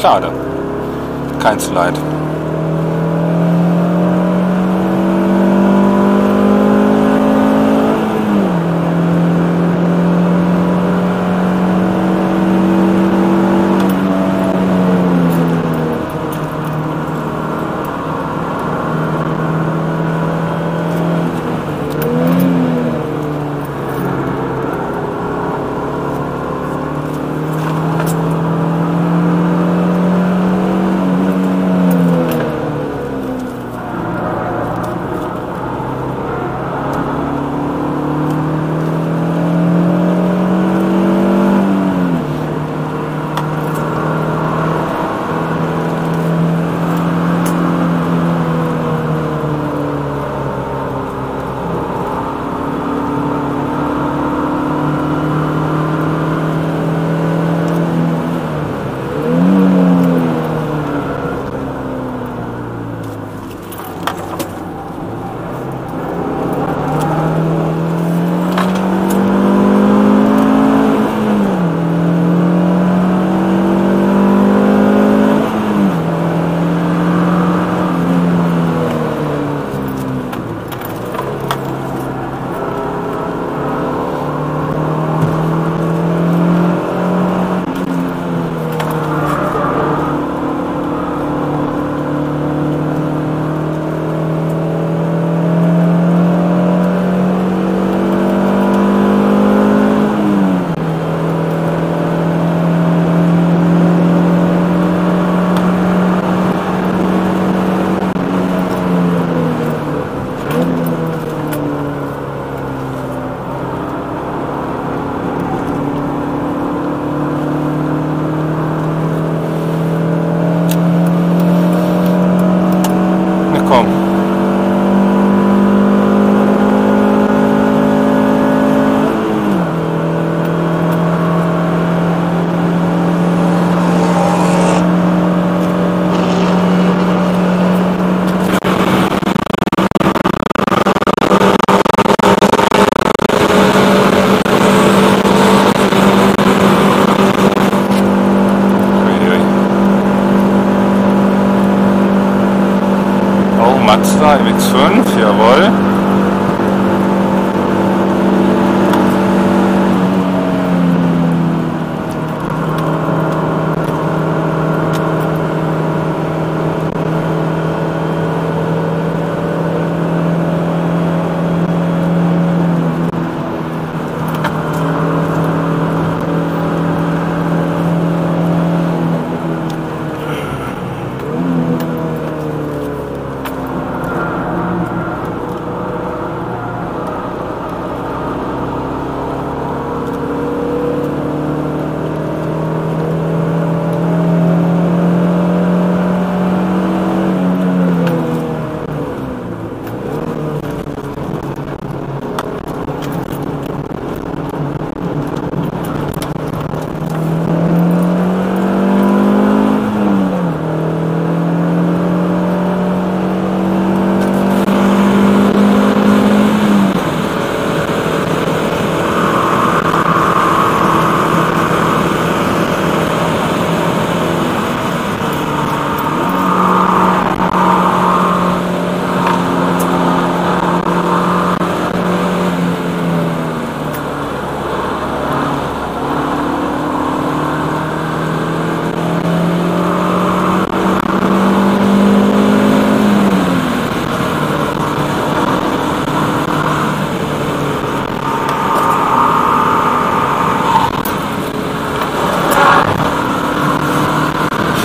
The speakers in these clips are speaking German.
Schade. Kein zu leid.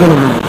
gentlemen,